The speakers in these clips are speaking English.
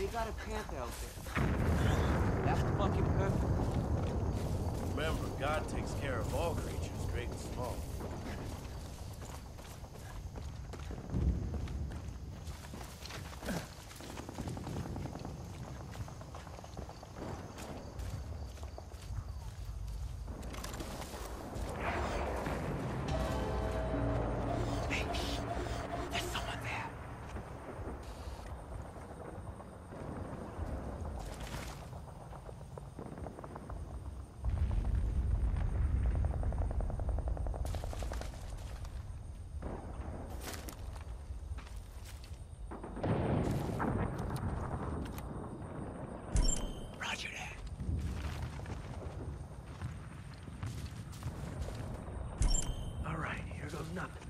they got a panther out there. That's fucking perfect. Remember, God takes care of all creatures, great and small. Here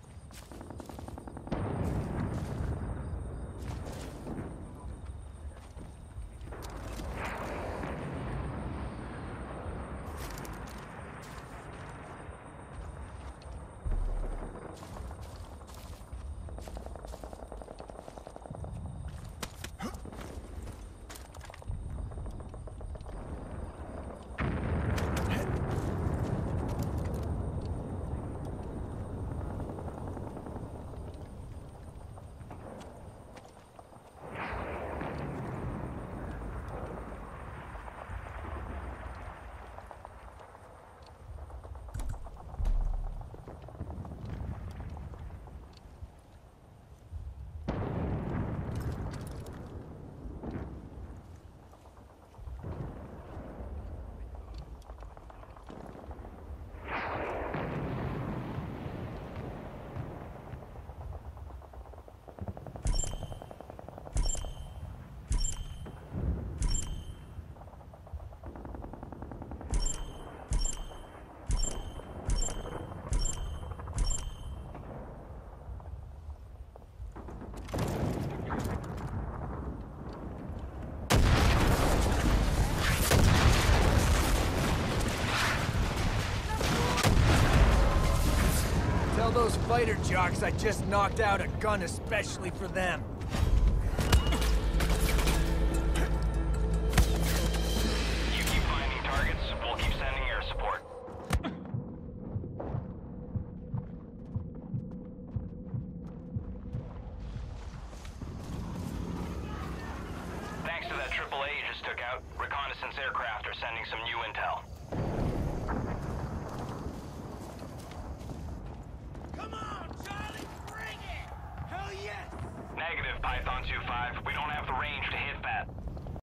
Tell those fighter jocks I just knocked out a gun especially for them. You keep finding targets, we'll keep sending air support. Thanks to that AAA you just took out, reconnaissance aircraft are sending some new intel. Python 2-5.